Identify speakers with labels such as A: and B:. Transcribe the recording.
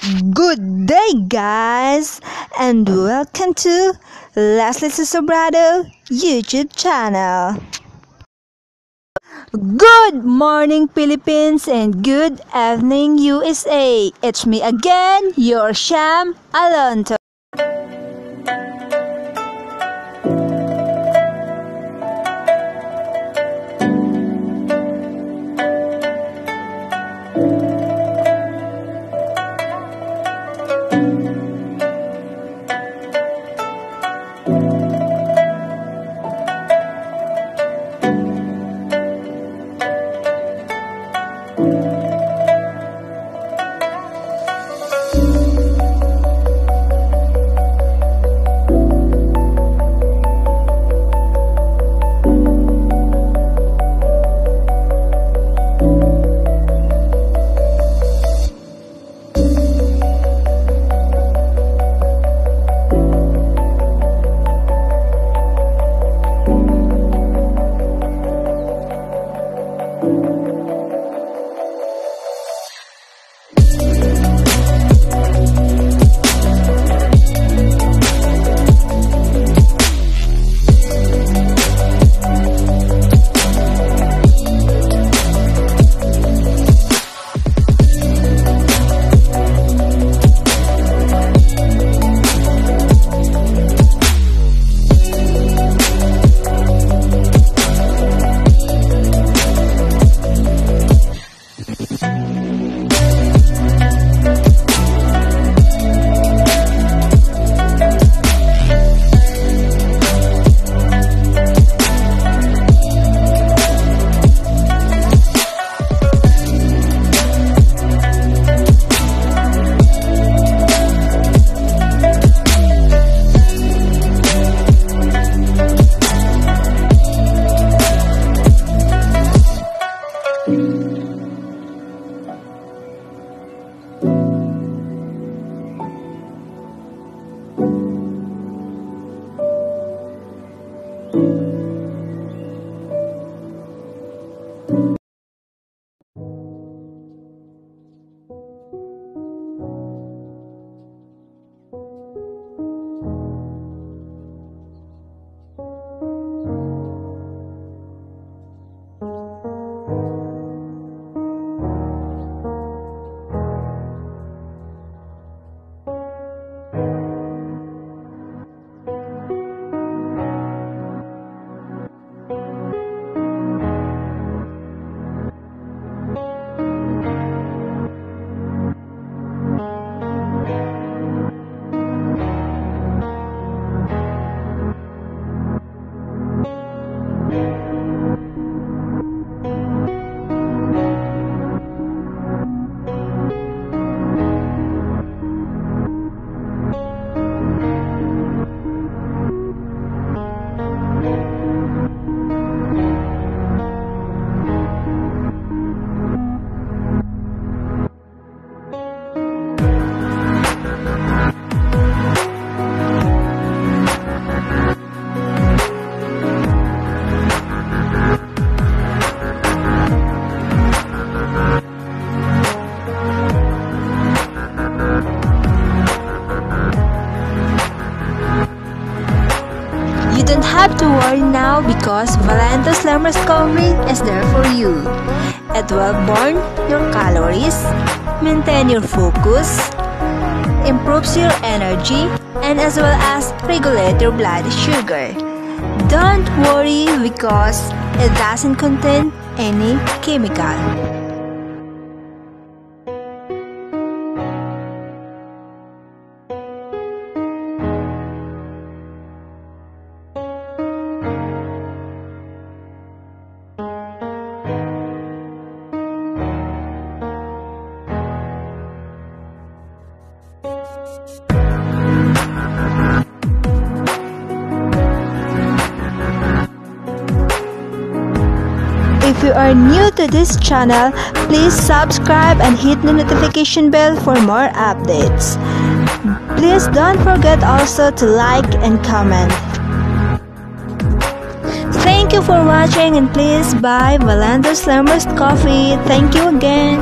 A: Good day, guys, and welcome to Liesly Sobrado YouTube channel. Good morning, Philippines, and good evening, USA. It's me again, your Sham Alonto. Have to worry now because Valentus Lemon Discovery is there for you. It will burn your calories, maintain your focus, improves your energy, and as well as regulate your blood sugar. Don't worry because it doesn't contain any chemical. If you are new to this channel, please subscribe and hit the notification bell for more updates. Please don't forget also to like and comment. Thank you for watching and please buy Valentus Lemons Coffee. Thank you again.